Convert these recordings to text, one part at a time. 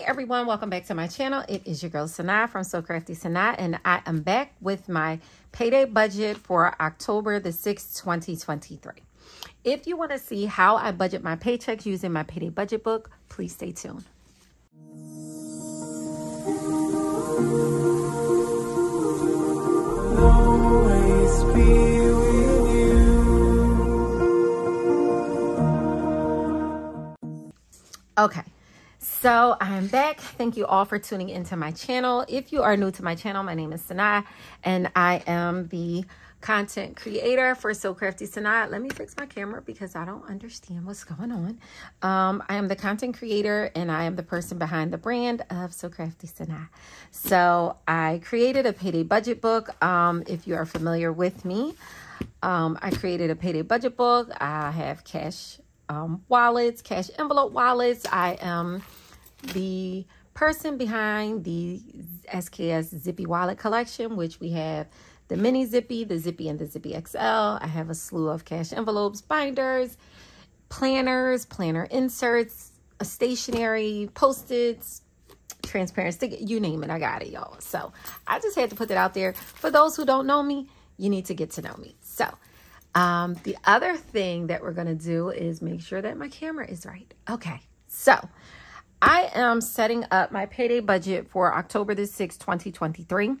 Hey everyone, welcome back to my channel. It is your girl Sanaa from Sew Krafty Sanaa and I am back with my payday budget for October the 6th, 2023. If you want to see how I budget my paychecks using my payday budget book, please stay tuned. Okay, so I'm back. Thank you all for tuning into my channel. If you are new to my channel, my name is Sanaa and I am the content creator for Sew Krafty Sanaa. Let me fix my camera because I don't understand what's going on. Um, I am the content creator and I am the person behind the brand of Sew Krafty Sanaa. So I created a payday budget book. Um, if you are familiar with me, um, I created a payday budget book. I have cash um, wallets, cash envelope wallets. I am the person behind the SKS Zippy wallet collection, which we have the mini Zippy, the Zippy, and the Zippy XL. I have a slew of cash envelopes, binders, planners, planner inserts, a stationery, post-its, transparent you name it, I got it, y'all. So I just had to put that out there. For those who don't know me, you need to get to know me. So um, the other thing that we're going to do is make sure that my camera is right. Okay, so I am setting up my payday budget for October the 6th, 2023.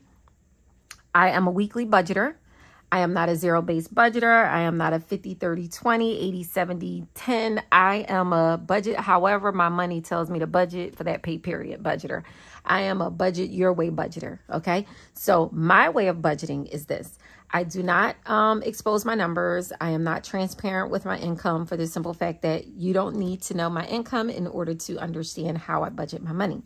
I am a weekly budgeter. I am not a zero-based budgeter. I am not a 50, 30, 20, 80, 70, 10. I am a budget. However, my money tells me to budget for that pay period budgeter. I am a budget your way budgeter. Okay. So my way of budgeting is this. I do not um, expose my numbers. I am not transparent with my income for the simple fact that you don't need to know my income in order to understand how I budget my money.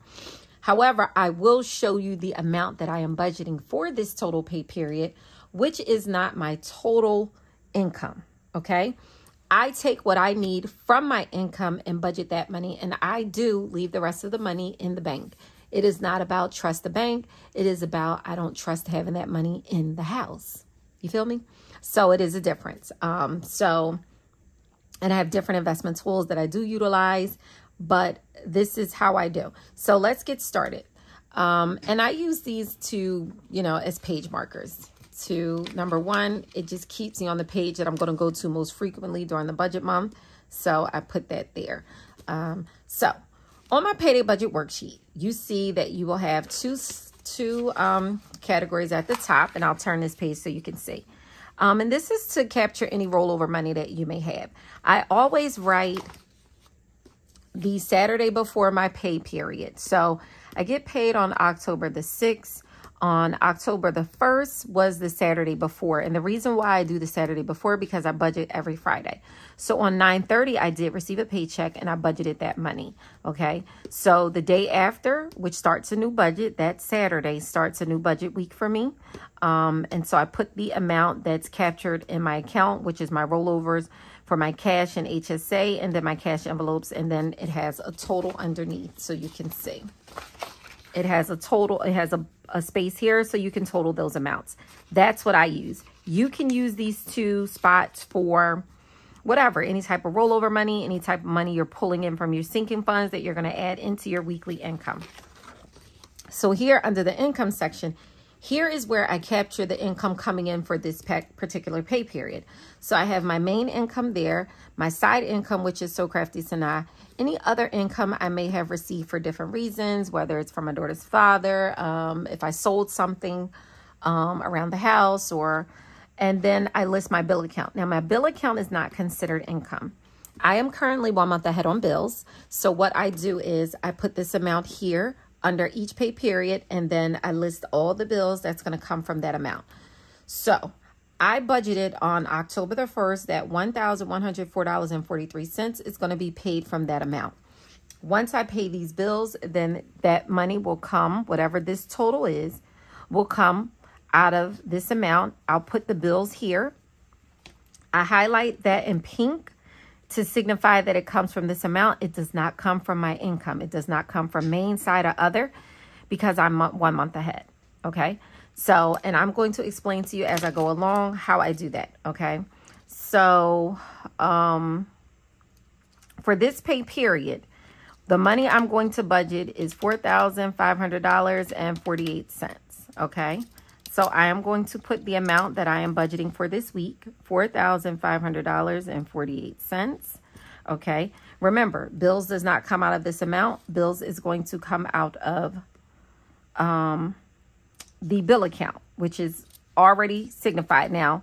However, I will show you the amount that I am budgeting for this total pay period, which is not my total income. Okay. I take what I need from my income and budget that money, and I do leave the rest of the money in the bank. It is not about trust the bank. It is about I don't trust having that money in the house. You feel me? So it is a difference. Um, so, and I have different investment tools that I do utilize, but this is how I do. So let's get started. Um, and I use these to, you know, as page markers. To number one, it just keeps me on the page that I'm going to go to most frequently during the budget month. So I put that there. Um, so on my payday budget worksheet, you see that you will have two two um, categories at the top, and I'll turn this page so you can see. Um, and this is to capture any rollover money that you may have. I always write the Saturday before my pay period. So I get paid on October the 6th on October the 1st was the Saturday before. And the reason why I do the Saturday before because I budget every Friday. So on 9:30 I did receive a paycheck and I budgeted that money, okay? So the day after, which starts a new budget, that Saturday starts a new budget week for me. Um, and so I put the amount that's captured in my account, which is my rollovers for my cash and HSA and then my cash envelopes and then it has a total underneath so you can see. It has a total, it has a, a space here so you can total those amounts. That's what I use. You can use these two spots for whatever, any type of rollover money, any type of money you're pulling in from your sinking funds that you're going to add into your weekly income. So here under the income section, here is where I capture the income coming in for this particular pay period. So I have my main income there, my side income, which is Sew Krafty Sanaa, any other income I may have received for different reasons, whether it's from my daughter's father, um, if I sold something um, around the house, or, and then I list my bill account. Now, my bill account is not considered income. I am currently one month ahead on bills. So what I do is I put this amount here under each pay period, and then I list all the bills that's going to come from that amount. So I budgeted on October the 1st that $1,104.43 is going to be paid from that amount. Once I pay these bills, then that money will come, whatever this total is, will come out of this amount. I'll put the bills here. I highlight that in pink to signify that it comes from this amount. It does not come from my income. It does not come from main side or other because I'm one month ahead. Okay. So, and I'm going to explain to you as I go along how I do that. Okay. So, um, for this pay period, the money I'm going to budget is $4,500.48. Okay. So I am going to put the amount that I am budgeting for this week, $4,500.48. Okay. Remember, bills does not come out of this amount. Bills is going to come out of um, the bill account, which is already signified. Now,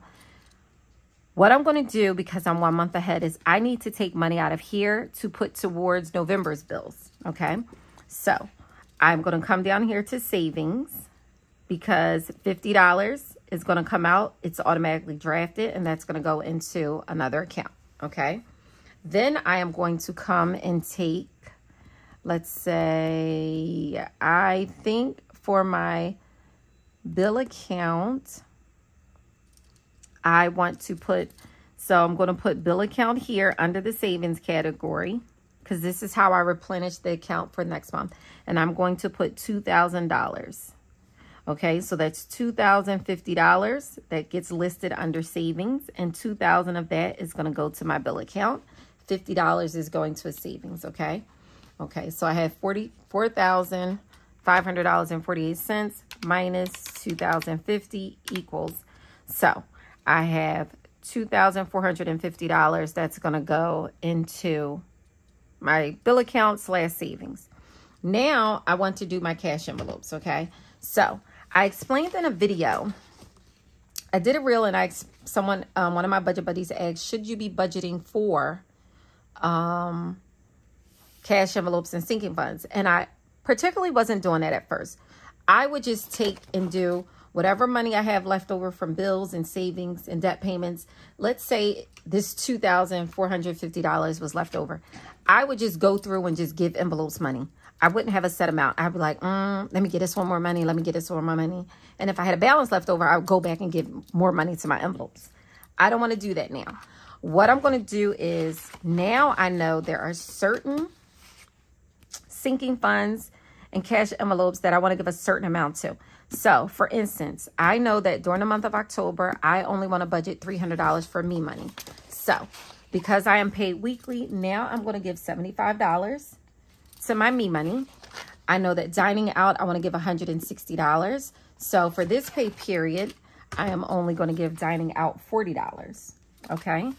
what I'm going to do, because I'm one month ahead, is I need to take money out of here to put towards November's bills. Okay. So I'm going to come down here to savings because $50 is going to come out. It's automatically drafted and that's going to go into another account. Okay. Then I am going to come and take, let's say, I think for my bill account, I want to put, so I'm going to put bill account here under the savings category because this is how I replenish the account for next month. And I'm going to put $2,000. Okay, so that's $2,050 that gets listed under savings and 2000 of that is going to go to my bill account. $50 is going to a savings, okay? Okay, so I have $44,500.48 minus 2050 equals, so I have $2,450 that's going to go into my bill account slash savings. Now I want to do my cash envelopes, okay? So I explained in a video, I did a reel and I, someone, um, one of my budget buddies asked, should you be budgeting for um, cash envelopes and sinking funds? And I particularly wasn't doing that at first. I would just take and do whatever money I have left over from bills and savings and debt payments, let's say this $2,450 was left over. I would just go through and just give envelopes money. I wouldn't have a set amount. I'd be like, mm, let me get this one more money. Let me get this one more money. And if I had a balance left over, I would go back and give more money to my envelopes. I don't want to do that now. What I'm going to do is now I know there are certain sinking funds and cash envelopes that I want to give a certain amount to. So, for instance, I know that during the month of October, I only want to budget $300 for me money. So, because I am paid weekly, now I'm going to give $75 to my me money. I know that dining out, I want to give $160. So, for this pay period, I am only going to give dining out $40. Okay.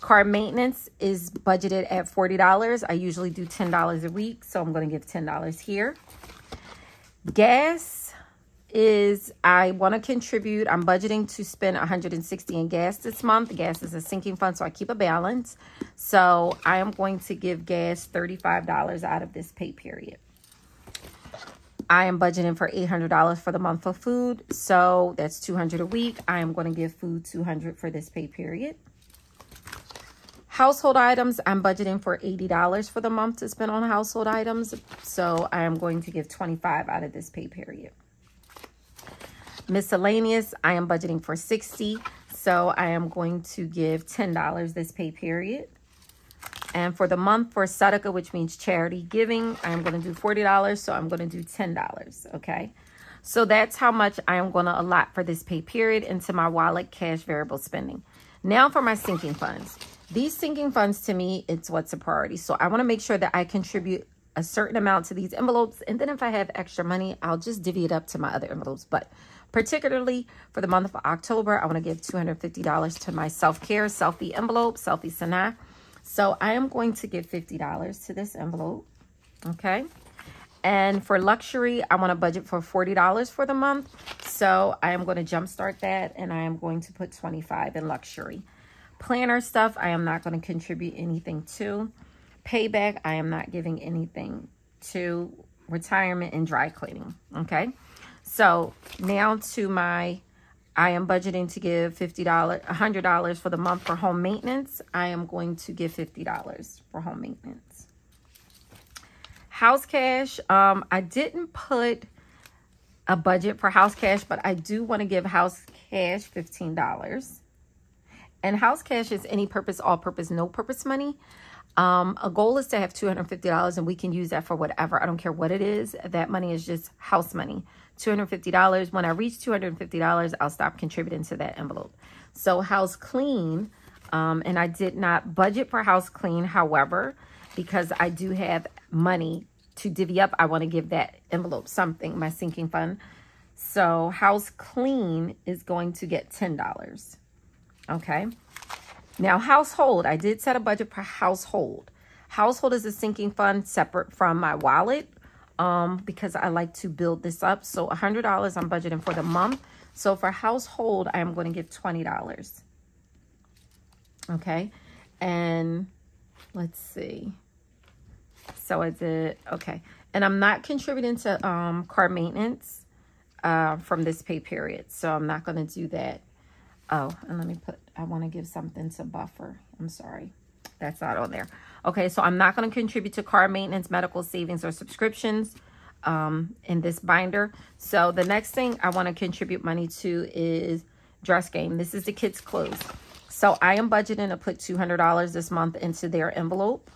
Car maintenance is budgeted at $40. I usually do $10 a week, so I'm going to give $10 here. Gas is I want to contribute. I'm budgeting to spend 160 in gas this month. Gas is a sinking fund, so I keep a balance. So I am going to give gas $35 out of this pay period. I am budgeting for $800 for the month for food. So that's 200 a week. I am going to give food 200 for this pay period. Household items, I'm budgeting for $80 for the month to spend on household items. So I am going to give 25 out of this pay period. Miscellaneous, I am budgeting for 60 so I am going to give $10 this pay period. And for the month for Sadaka, which means charity giving, I'm going to do $40. So I'm going to do $10. Okay. So that's how much I am going to allot for this pay period into my wallet cash variable spending. Now for my sinking funds. These sinking funds to me, it's what's a priority. So I want to make sure that I contribute a certain amount to these envelopes. And then if I have extra money, I'll just divvy it up to my other envelopes. But particularly for the month of October, I want to give $250 to my self-care selfie envelope, selfie Sanaa. So I am going to give $50 to this envelope. Okay. And for luxury, I want to budget for $40 for the month. So I am going to jumpstart that and I am going to put 25 in luxury. Planner stuff, I am not going to contribute anything to. Payback, I am not giving anything to retirement and dry cleaning. Okay. So now to my, I am budgeting to give $50, $100 for the month for home maintenance. I am going to give $50 for home maintenance. House cash, um, I didn't put a budget for house cash, but I do want to give house cash $15. And house cash is any purpose, all purpose, no purpose money. Um, a goal is to have $250 and we can use that for whatever. I don't care what it is. That money is just house money. $250. When I reach $250, I'll stop contributing to that envelope. So house clean, um, and I did not budget for house clean. However, because I do have money to divvy up. I want to give that envelope something, my sinking fund. So house clean is going to get $10. Okay. Now household, I did set a budget for household. Household is a sinking fund separate from my wallet um, because I like to build this up. So $100 I'm budgeting for the month. So for household, I am going to give $20. Okay. And let's see. So I did, okay. And I'm not contributing to um, car maintenance uh, from this pay period. So I'm not going to do that. Oh, and let me put, I want to give something to buffer. I'm sorry. That's not on there. Okay, so I'm not going to contribute to car maintenance, medical savings, or subscriptions um, in this binder. So the next thing I want to contribute money to is dress game. This is the kids' clothes. So I am budgeting to put $200 this month into their envelope.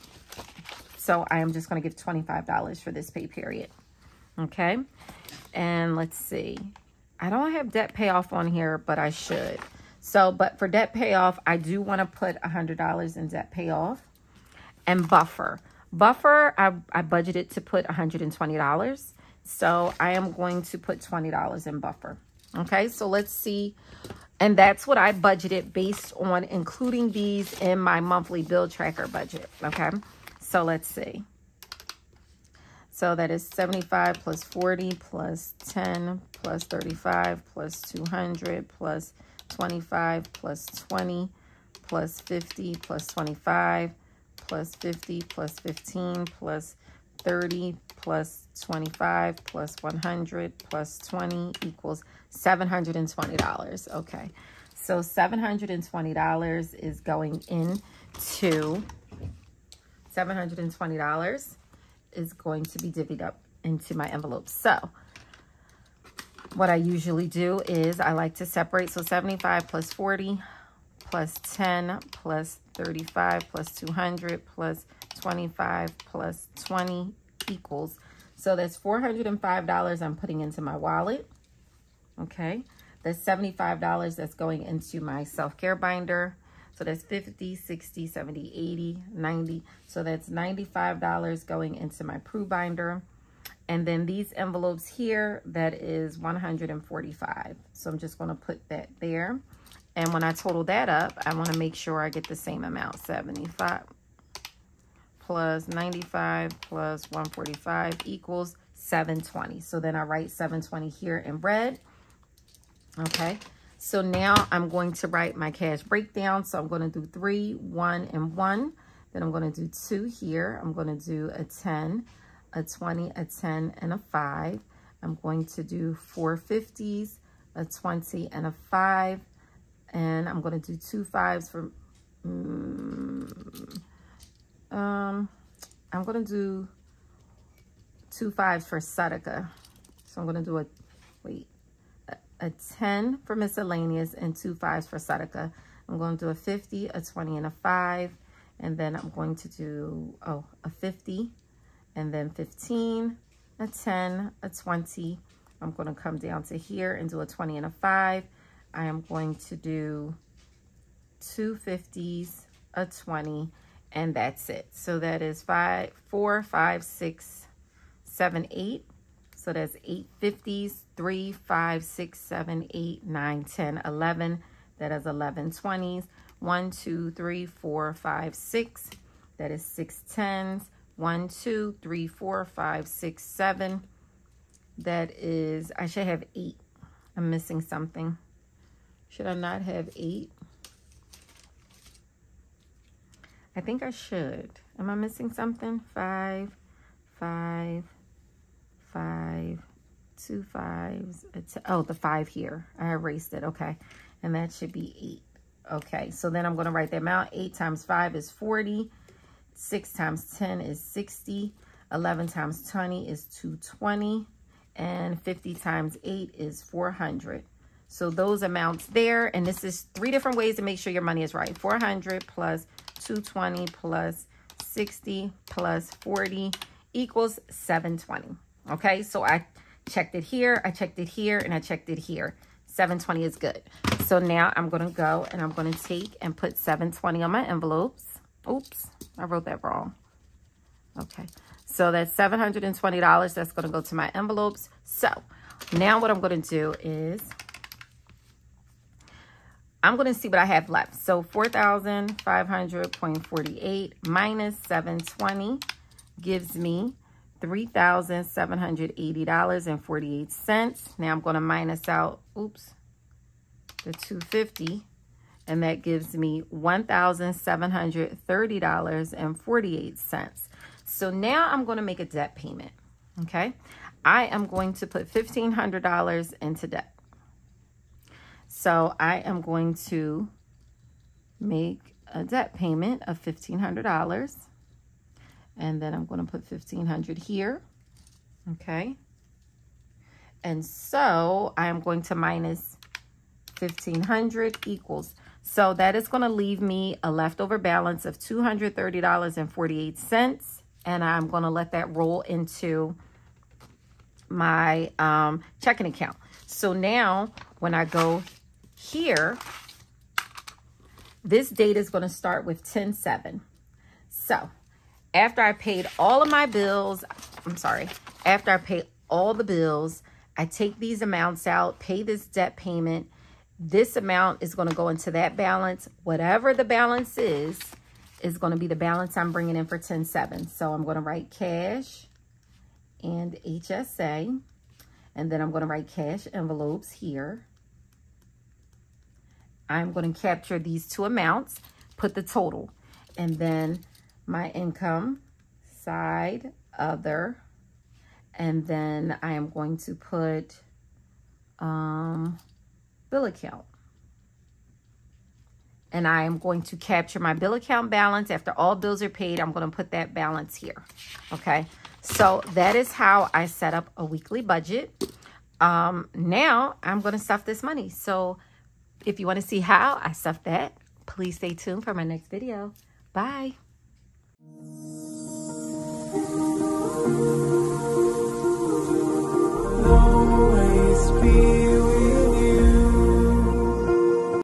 So I am just going to give $25 for this pay period. Okay. And let's see. I don't have debt payoff on here, but I should. So, but for debt payoff, I do want to put $100 in debt payoff and buffer. Buffer, I, I budgeted to put $120. So I am going to put $20 in buffer. Okay, so let's see. And that's what I budgeted based on including these in my monthly bill tracker budget. Okay, so let's see. So that is 75 plus 40 plus 10 plus 35 plus 200 plus 25 plus 20 plus 50 plus 25 plus 50 plus 15 plus 30 plus 25 plus 100 plus 20 equals $720. Okay, so $720 is going into $720 is going to be divvied up into my envelope. So what I usually do is I like to separate. So 75 plus 40 plus 10 plus 35 plus 200 plus 25 plus 20 equals. So that's $405 I'm putting into my wallet. Okay. That's $75 that's going into my self-care binder. So that's 50, 60, 70, 80, 90. So that's $95 going into my Prue binder. And then these envelopes here, that is 145. So I'm just going to put that there. And when I total that up, I want to make sure I get the same amount, 75 plus 95 plus 145 equals 720. So then I write 720 here in red. Okay. So now I'm going to write my cash breakdown. So I'm going to do three, one, and one. Then I'm going to do two here. I'm going to do a 10, a 20, a 10, and a 5. I'm going to do four 50s, a 20, and a 5. And I'm going to do two fives for... Mm, um, I'm going to do two fives for Sudica. So I'm going to do a... Wait a 10 for miscellaneous and two fives for Sudica. I'm going to do a 50, a 20, and a 5. And then I'm going to do, oh, a 50, and then 15, a 10, a 20. I'm going to come down to here and do a 20 and a 5. I am going to do two 50s, a 20, and that's it. So that is five, four, five, six, seven, eight. So that's eight 50s, 3, 5, 6, 7, 8, 9, 10, 11. That is 11 20s. 1, 2, 3, 4, 5, 6. That is 6 10s. 1, 2, 3, 4, 5, 6, 7. That is, I should have 8. I'm missing something. Should I not have 8? I think I should. Am I missing something? 5, 5, five, two fives. Oh, the five here. I erased it. Okay. And that should be eight. Okay. So then I'm going to write the amount. Eight times five is 40. Six times 10 is 60. 11 times 20 is 220. And 50 times eight is 400. So those amounts there, and this is three different ways to make sure your money is right. 400 plus 220 plus 60 plus 40 equals 720. Okay, so I checked it here, I checked it here, and I checked it here. 720 is good. So now I'm going to go and I'm going to take and put 720 on my envelopes. Oops, I wrote that wrong. Okay, so that's $720. That's going to go to my envelopes. So now what I'm going to do is I'm going to see what I have left. So 4,500.48 minus 720 gives me $3,780.48. Now I'm going to minus out, oops, the 250 and that gives me $1,730.48. So now I'm going to make a debt payment, okay? I am going to put $1,500 into debt. So I am going to make a debt payment of $1,500. And then I'm going to put 1,500 here. Okay. And so I'm going to minus 1500 equals. So that is going to leave me a leftover balance of $230.48. And I'm going to let that roll into my um, checking account. So now when I go here, this date is going to start with 10-7. So after I paid all of my bills, I'm sorry, after I pay all the bills, I take these amounts out, pay this debt payment. This amount is going to go into that balance. Whatever the balance is, is going to be the balance I'm bringing in for 10-7. So I'm going to write cash and HSA. And then I'm going to write cash envelopes here. I'm going to capture these two amounts, put the total, and then my income, side, other, and then I am going to put um, bill account. And I am going to capture my bill account balance. After all bills are paid, I'm going to put that balance here. Okay. So that is how I set up a weekly budget. Um, now I'm going to stuff this money. So if you want to see how I stuff that, please stay tuned for my next video. Bye. Always be